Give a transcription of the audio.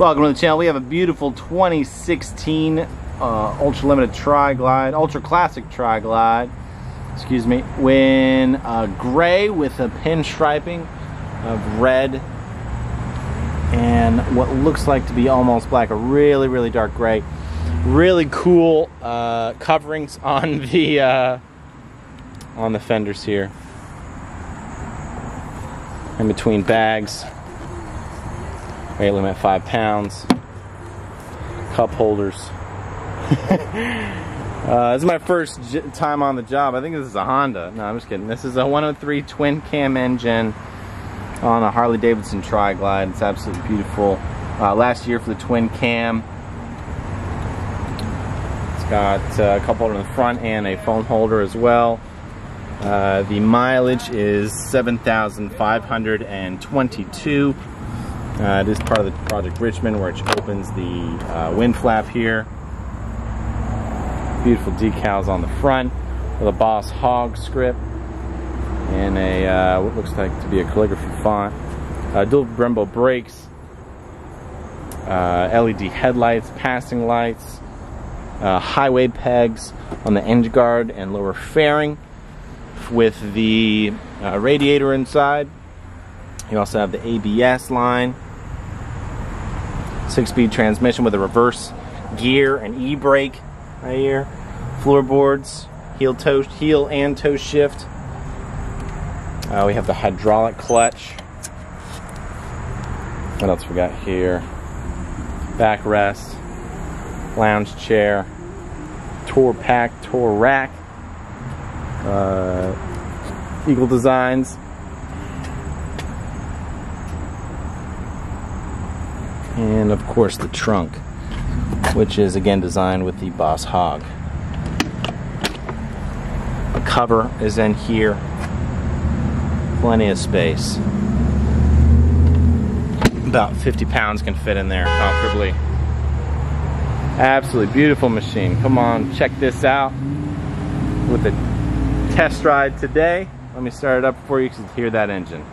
Welcome to the channel. We have a beautiful 2016 uh, Ultra Limited Tri-Glide, Ultra Classic Tri-Glide, excuse me, in uh, gray with a pinstriping of red and what looks like to be almost black, a really, really dark gray. Really cool uh, coverings on the uh, on the fenders here. In between bags. Weight limit five pounds. Cup holders. uh, this is my first time on the job. I think this is a Honda. No, I'm just kidding. This is a 103 twin cam engine on a Harley Davidson Tri-Glide. It's absolutely beautiful. Uh, last year for the twin cam. It's got uh, a cup holder in the front and a phone holder as well. Uh, the mileage is 7,522. Uh, it is part of the Project Rushmore, which opens the uh, wind flap here. Beautiful decals on the front with a Boss Hog script and a uh, what looks like to be a calligraphy font. Uh, dual Brembo brakes, uh, LED headlights, passing lights, uh, highway pegs on the engine guard and lower fairing with the radiator inside. You also have the ABS line six-speed transmission with a reverse gear and e-brake right here. Floorboards, heel toe, heel and toe shift. Uh, we have the hydraulic clutch. What else we got here? Backrest, lounge chair, tour pack, tour rack, uh, Eagle Designs, and of course the trunk which is again designed with the Boss Hog. The cover is in here, plenty of space. About 50 pounds can fit in there comfortably. Absolutely beautiful machine. Come on, check this out with a test ride today. Let me start it up for you so you can hear that engine.